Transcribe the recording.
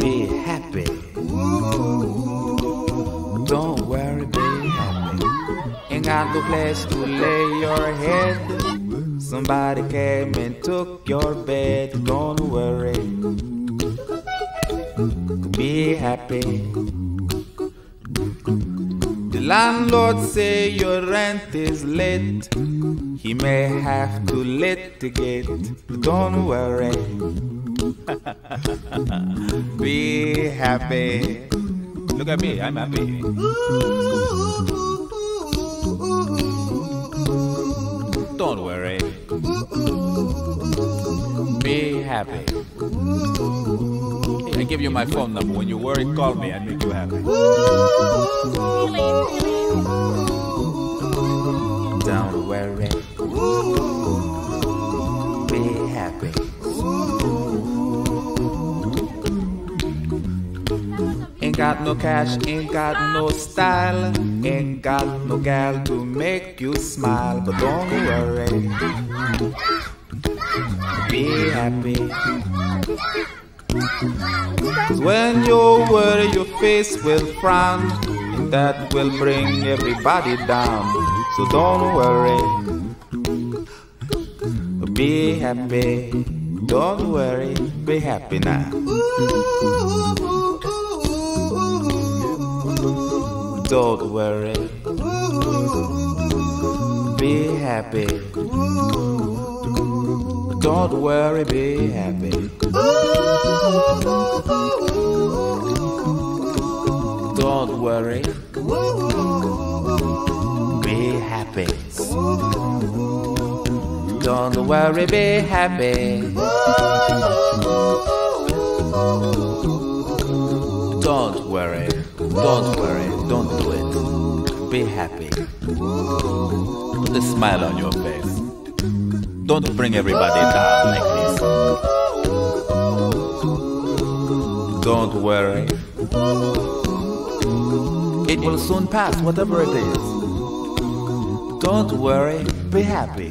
Be happy. Don't worry. Be happy. Ain't got no place to lay your head. Somebody came and took your bed. Don't worry. Be happy. The landlord say your rent is late. He may have to litigate. but Don't worry. Be happy. Look at me, I'm happy. Don't worry. Be happy. I give you my phone number. When you worry, call me. I make you happy. Don't worry. Be happy. Ain't got no cash, ain't got no style, ain't got no gal to make you smile, but don't worry. Be happy. Cause when you worry, your face will frown, and that will bring everybody down. So don't worry. Be happy. Don't worry. Be happy now. Don't worry. Be happy. Don't worry, be happy. Don't worry. Be happy. Don't worry, be happy. Don't worry. Don't worry. Don't do it. Be happy. Put a smile on your face. Don't bring everybody down like this. Don't worry. It will soon pass, whatever it is. Don't worry, be happy.